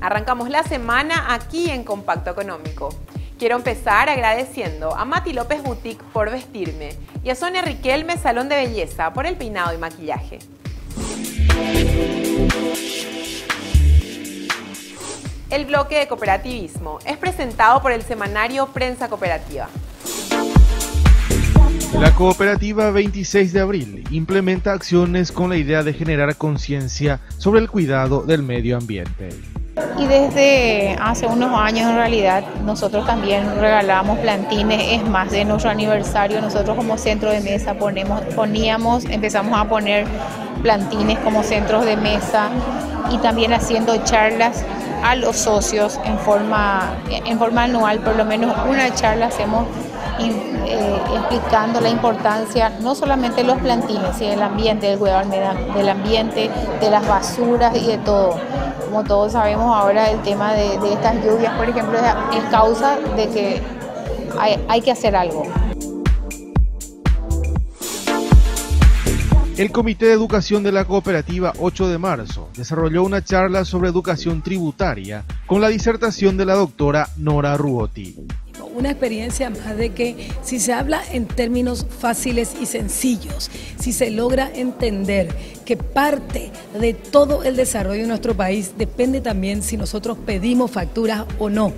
Arrancamos la semana aquí en Compacto Económico. Quiero empezar agradeciendo a Mati López Boutique por vestirme y a Sonia Riquelme Salón de Belleza por el peinado y maquillaje. El bloque de cooperativismo es presentado por el semanario Prensa Cooperativa. La cooperativa 26 de abril implementa acciones con la idea de generar conciencia sobre el cuidado del medio ambiente. Y desde hace unos años en realidad nosotros también regalamos plantines, es más de nuestro aniversario, nosotros como centro de mesa poníamos, empezamos a poner plantines como centros de mesa y también haciendo charlas a los socios en forma, en forma anual, por lo menos una charla hacemos eh, explicando la importancia no solamente de los plantines, sino del ambiente, del cuidado del ambiente, de las basuras y de todo. Como todos sabemos ahora el tema de, estas lluvias, por ejemplo, es, causa de que hay, hay que hacer algo. El Comité de Educación de la Cooperativa 8 de marzo desarrolló una charla sobre educación tributaria con la disertación de la doctora Nora Ruoti una experiencia más de que si se habla en términos fáciles y sencillos, si se logra entender que parte de todo el desarrollo de nuestro país depende también si nosotros pedimos facturas o no,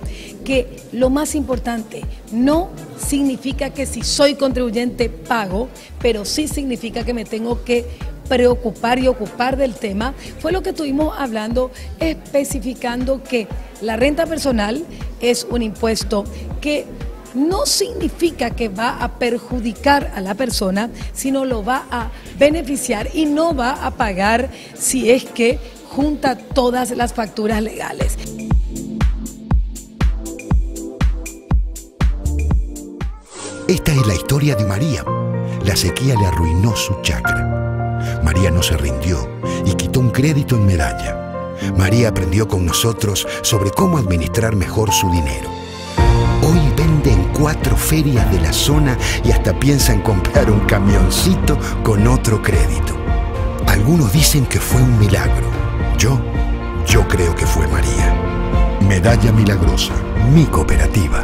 que lo más importante no significa que si soy contribuyente pago, pero sí significa que me tengo que preocupar y ocupar del tema, fue lo que estuvimos hablando, especificando que la renta personal es un impuesto que no significa que va a perjudicar a la persona, sino lo va a beneficiar y no va a pagar si es que junta todas las facturas legales. Esta es la historia de María. La sequía le arruinó su chakra. María no se rindió y quitó un crédito en medalla. María aprendió con nosotros sobre cómo administrar mejor su dinero. Hoy vende en cuatro ferias de la zona y hasta piensa en comprar un camioncito con otro crédito. Algunos dicen que fue un milagro. Yo, yo creo que fue María. Medalla Milagrosa, mi cooperativa.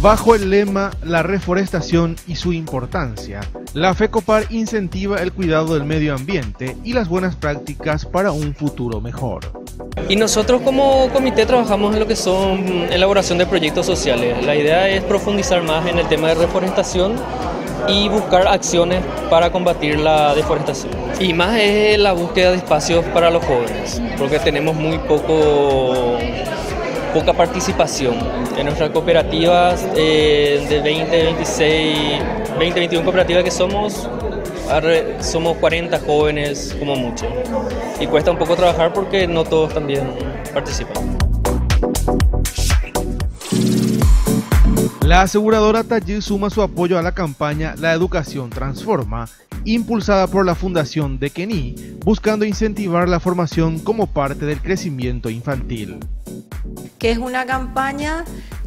Bajo el lema La reforestación y su importancia, la FECOPAR incentiva el cuidado del medio ambiente y las buenas prácticas para un futuro mejor. Y nosotros como comité trabajamos en lo que son elaboración de proyectos sociales. La idea es profundizar más en el tema de reforestación y buscar acciones para combatir la deforestación. Y más es la búsqueda de espacios para los jóvenes, porque tenemos muy poco poca participación. En nuestras cooperativas eh, de 20, 26, 20, 21 cooperativas que somos, somos 40 jóvenes como mucho. Y cuesta un poco trabajar porque no todos también participan. La aseguradora Tallil suma su apoyo a la campaña La Educación Transforma, impulsada por la Fundación de Kení, buscando incentivar la formación como parte del crecimiento infantil que es una campaña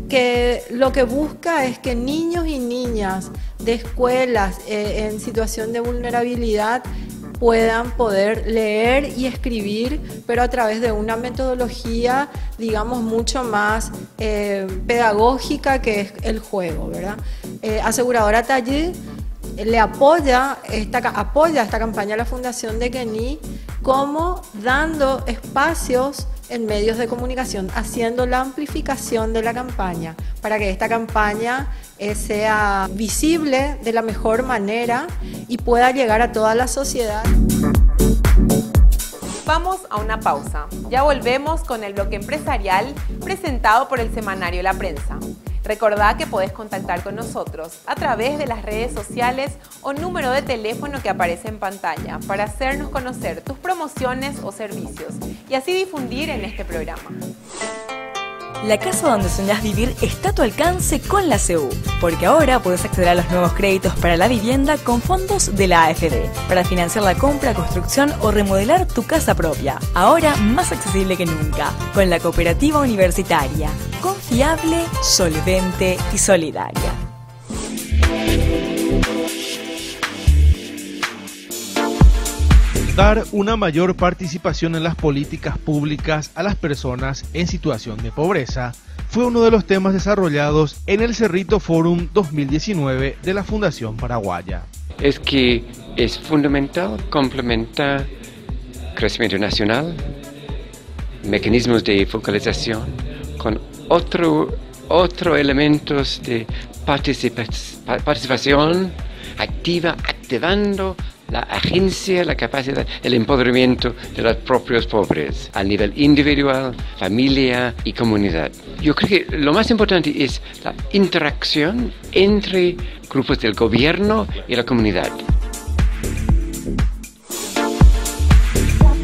que lo que busca es que niños y niñas de escuelas eh, en situación de vulnerabilidad puedan poder leer y escribir, pero a través de una metodología, digamos, mucho más eh, pedagógica que es el juego, ¿verdad? Eh, aseguradora Tallí le apoya esta, apoya esta campaña a la Fundación de Kení como dando espacios en medios de comunicación, haciendo la amplificación de la campaña para que esta campaña eh, sea visible de la mejor manera y pueda llegar a toda la sociedad. Vamos a una pausa. Ya volvemos con el bloque empresarial presentado por el semanario La Prensa. Recordá que podés contactar con nosotros a través de las redes sociales o número de teléfono que aparece en pantalla para hacernos conocer tus promociones o servicios y así difundir en este programa. La casa donde soñás vivir está a tu alcance con la CU, porque ahora puedes acceder a los nuevos créditos para la vivienda con fondos de la AFD, para financiar la compra, construcción o remodelar tu casa propia. Ahora más accesible que nunca, con la cooperativa universitaria, confiable, solvente y solidaria. Dar una mayor participación en las políticas públicas a las personas en situación de pobreza fue uno de los temas desarrollados en el Cerrito Forum 2019 de la Fundación Paraguaya. Es que es fundamental complementar crecimiento nacional, mecanismos de focalización con otros otro elementos de participación activa, activando la agencia, la capacidad, el empoderamiento de los propios pobres a nivel individual, familia y comunidad. Yo creo que lo más importante es la interacción entre grupos del gobierno y la comunidad.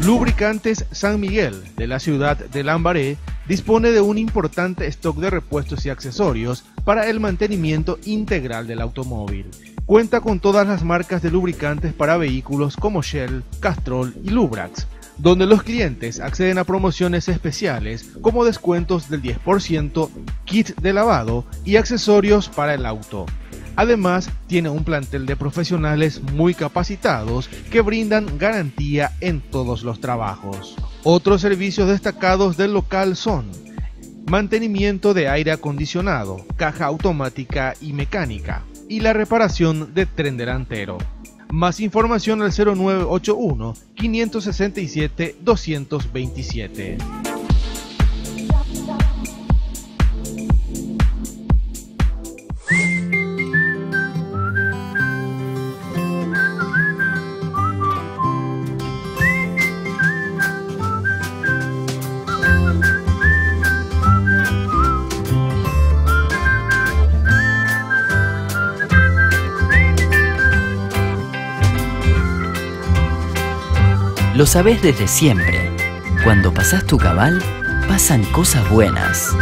Lubricantes San Miguel de la ciudad de Lambaré dispone de un importante stock de repuestos y accesorios para el mantenimiento integral del automóvil. Cuenta con todas las marcas de lubricantes para vehículos como Shell, Castrol y Lubrax, donde los clientes acceden a promociones especiales como descuentos del 10%, kit de lavado y accesorios para el auto. Además, tiene un plantel de profesionales muy capacitados que brindan garantía en todos los trabajos. Otros servicios destacados del local son mantenimiento de aire acondicionado, caja automática y mecánica, y la reparación de tren delantero. Más información al 0981 567 227. Lo sabes desde siempre. Cuando pasas tu cabal, pasan cosas buenas.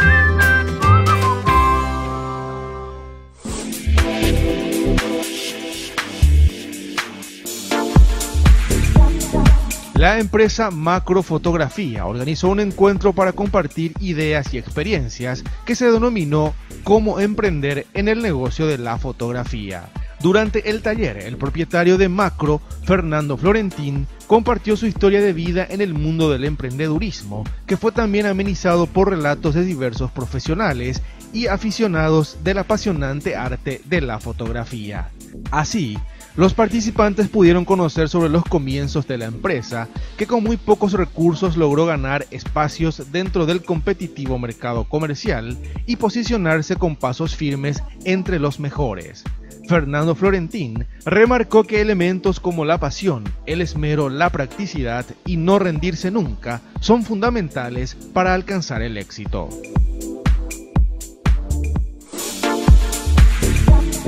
La empresa Macrofotografía organizó un encuentro para compartir ideas y experiencias que se denominó Cómo emprender en el negocio de la fotografía. Durante el taller, el propietario de Macro, Fernando Florentín, compartió su historia de vida en el mundo del emprendedurismo, que fue también amenizado por relatos de diversos profesionales y aficionados del apasionante arte de la fotografía. Así, los participantes pudieron conocer sobre los comienzos de la empresa, que con muy pocos recursos logró ganar espacios dentro del competitivo mercado comercial y posicionarse con pasos firmes entre los mejores. Fernando Florentín remarcó que elementos como la pasión, el esmero, la practicidad y no rendirse nunca son fundamentales para alcanzar el éxito.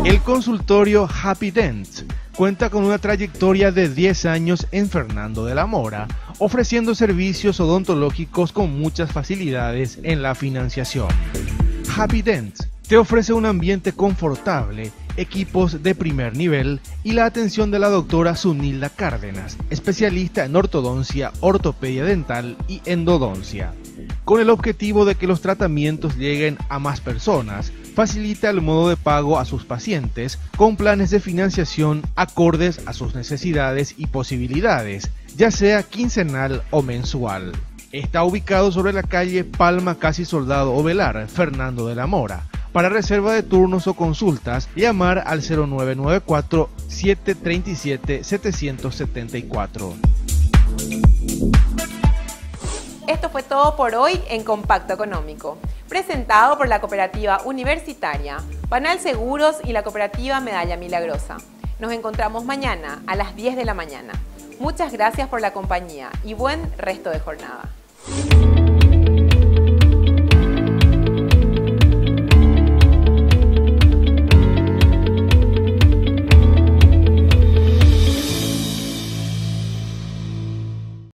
El consultorio Happy Dent cuenta con una trayectoria de 10 años en Fernando de la Mora, ofreciendo servicios odontológicos con muchas facilidades en la financiación. Happy Dent te ofrece un ambiente confortable equipos de primer nivel y la atención de la doctora Sunilda Cárdenas, especialista en ortodoncia, ortopedia dental y endodoncia. Con el objetivo de que los tratamientos lleguen a más personas, facilita el modo de pago a sus pacientes con planes de financiación acordes a sus necesidades y posibilidades, ya sea quincenal o mensual. Está ubicado sobre la calle Palma Casi Soldado Ovelar, Fernando de la Mora para reserva de turnos o consultas, llamar al 0994 737 774. Esto fue todo por hoy en Compacto Económico, presentado por la Cooperativa Universitaria, Panal Seguros y la Cooperativa Medalla Milagrosa. Nos encontramos mañana a las 10 de la mañana. Muchas gracias por la compañía y buen resto de jornada.